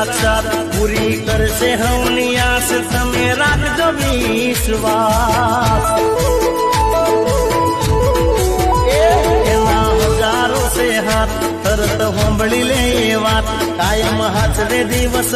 સાક્ષાત પૂરી કરશે હવની આસ, તમે રાખજો વિશ્વાસ. હાથ, તરત હોંભળી લે વાત. કાયમ હાથ રે દિવસ